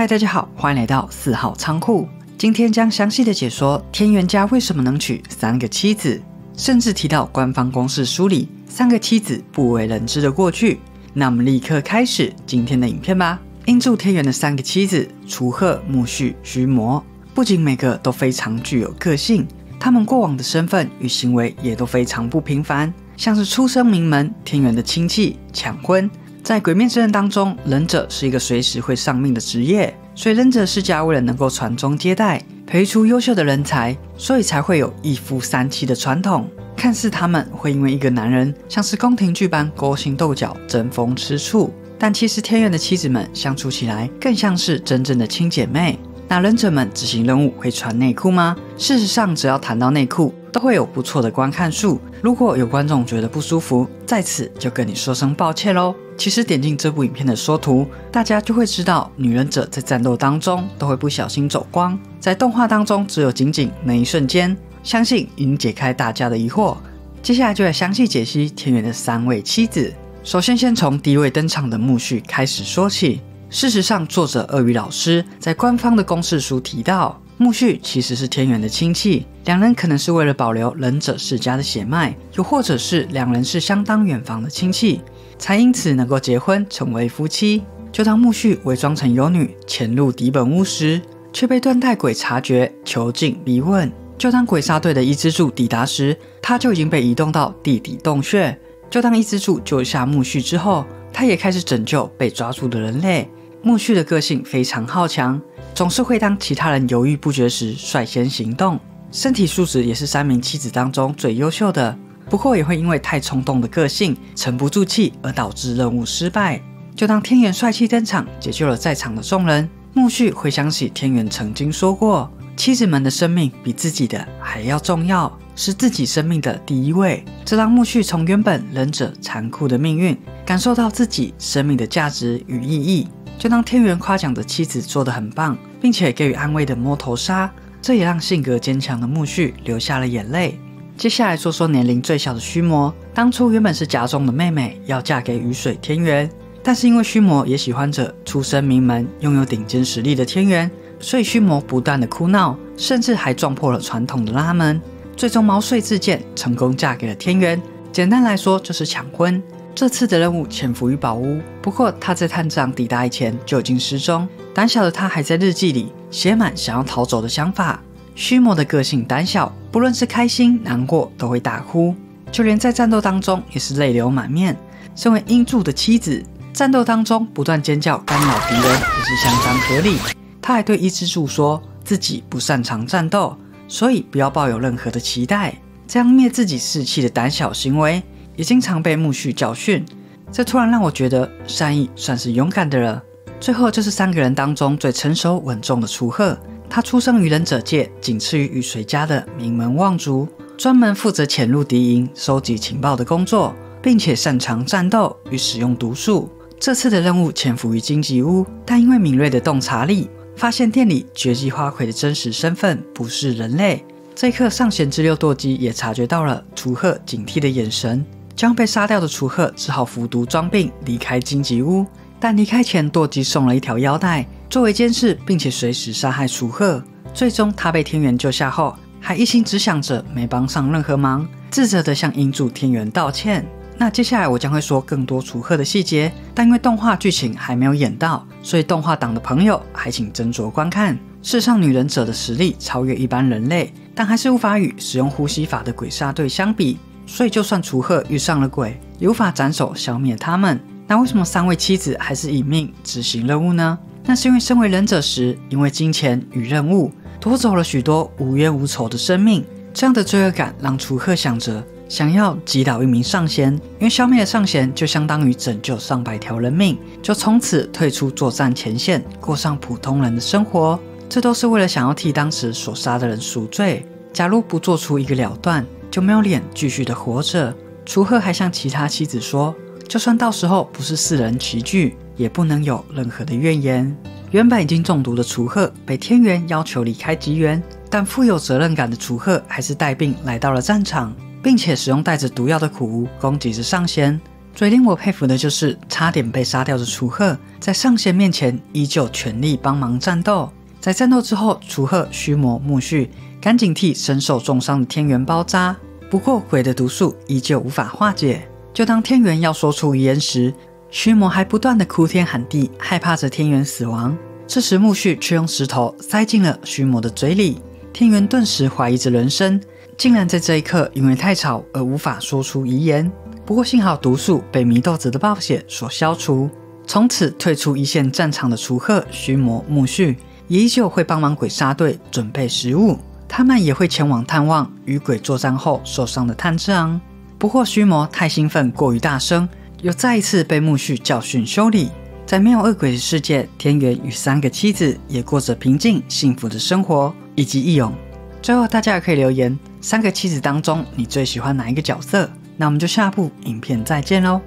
嗨，大家好，欢迎来到四号仓库。今天将详细的解说天元家为什么能娶三个妻子，甚至提到官方公式书里三个妻子不为人知的过去。那我们立刻开始今天的影片吧。英柱天元的三个妻子除鹤、木须、须磨，不仅每个都非常具有个性，他们过往的身份与行为也都非常不平凡，像是出身名门天元的亲戚抢婚。在鬼面之刃当中，忍者是一个随时会丧命的职业，所以忍者世家为了能够传宗接代，培育出优秀的人才，所以才会有一夫三妻的传统。看似他们会因为一个男人像是宫廷剧般勾心斗角、争风吃醋，但其实天元的妻子们相处起来更像是真正的亲姐妹。那忍者们执行任务会穿内裤吗？事实上，只要谈到内裤，都会有不错的观看数。如果有观众觉得不舒服，在此就跟你说声抱歉喽。其实点进这部影片的缩图，大家就会知道，女忍者在战斗当中都会不小心走光，在动画当中只有仅仅那一瞬间。相信已经解开大家的疑惑。接下来就来详细解析天元的三位妻子。首先，先从第一位登场的木须开始说起。事实上，作者鳄鱼老师在官方的公式书提到。木须其实是天元的亲戚，两人可能是为了保留忍者世家的血脉，又或者是两人是相当远房的亲戚，才因此能够结婚成为夫妻。就当木须伪装成游女潜入敌本屋时，却被断带鬼察觉，囚禁逼问。就当鬼杀队的一之助抵达时，他就已经被移动到地底洞穴。就当一之助救下木须之后，他也开始拯救被抓住的人类。木须的个性非常好强。总是会当其他人犹豫不决时率先行动，身体素质也是三名妻子当中最优秀的。不过也会因为太冲动的个性沉不住气而导致任务失败。就当天元帅气登场解救了在场的众人，木旭回想起天元曾经说过，妻子们的生命比自己的还要重要，是自己生命的第一位。这让木旭从原本忍者残酷的命运，感受到自己生命的价值与意义。就当天元夸奖的妻子做得很棒，并且给予安慰的摸头杀，这也让性格坚强的木须流下了眼泪。接下来说说年龄最小的须磨，当初原本是家中的妹妹要嫁给雨水天元，但是因为须磨也喜欢着出身名门、拥有顶尖实力的天元，所以须磨不断的哭闹，甚至还撞破了传统的拉门，最终毛遂自荐，成功嫁给了天元。简单来说就是抢婚。这次的任务潜伏于宝屋，不过他在探长抵达以前就已经失踪。胆小的他还在日记里写满想要逃走的想法。虚魔的个性胆小，不论是开心难过都会大哭，就连在战斗当中也是泪流满面。身为英柱的妻子，战斗当中不断尖叫干扰敌人也是相当合理。他还对伊之助说自己不擅长战斗，所以不要抱有任何的期待。这样灭自己士气的胆小行为。也经常被木须教训，这突然让我觉得善意算是勇敢的了。最后就是三个人当中最成熟稳重的楚鹤，他出生于忍者界，仅次于雨水家的名门望族，专门负责潜入敌营、收集情报的工作，并且擅长战斗与使用毒术。这次的任务潜伏于荆棘屋，但因为敏锐的洞察力，发现店里绝技花魁的真实身份不是人类。这一刻，上弦之六舵机也察觉到了楚鹤警惕的眼神。将被杀掉的楚鹤只好服毒装病离开荆棘屋，但离开前舵姬送了一条腰带作为监视，并且随时杀害楚鹤。最终他被天元救下后，还一心只想着没帮上任何忙，自责的向英柱天元道歉。那接下来我将会说更多楚鹤的细节，但因为动画剧情还没有演到，所以动画党的朋友还请斟酌观看。世上，女忍者的实力超越一般人类，但还是无法与使用呼吸法的鬼杀队相比。所以，就算楚鹤遇上了鬼，也无法斩首消灭他们。那为什么三位妻子还是以命执行任务呢？那是因为身为忍者时，因为金钱与任务夺走了许多无冤无仇的生命，这样的罪恶感让楚鹤想着想要击倒一名上弦，因为消灭了上弦就相当于拯救上百条人命，就从此退出作战前线，过上普通人的生活。这都是为了想要替当时所杀的人赎罪。假如不做出一个了断，就没有脸继续的活着。楚鹤还向其他妻子说，就算到时候不是四人齐聚，也不能有任何的怨言。原本已经中毒的楚鹤被天元要求离开吉原，但富有责任感的楚鹤还是带病来到了战场，并且使用带着毒药的苦无攻击着上仙。最令我佩服的就是差点被杀掉的楚鹤，在上仙面前依旧全力帮忙战斗。在战斗之后，楚鹤、须磨、木须赶紧替身受重伤的天元包扎，不过鬼的毒素依旧无法化解。就当天元要说出遗言时，须磨还不断的哭天喊地，害怕着天元死亡。这时木旭却用石头塞进了须磨的嘴里，天元顿时怀疑着人生，竟然在这一刻因为太吵而无法说出遗言。不过幸好毒素被祢豆子的暴血所消除，从此退出一线战场的除鹤、须磨、木须依旧会帮忙鬼杀队准备食物，他们也会前往探望与鬼作战后受伤的炭治郎。不过须磨太兴奋，过于大声，又再一次被木须教训修理。在没有恶鬼的世界，天元与三个妻子也过着平静幸福的生活，以及义勇。最后，大家也可以留言，三个妻子当中你最喜欢哪一个角色？那我们就下部影片再见喽。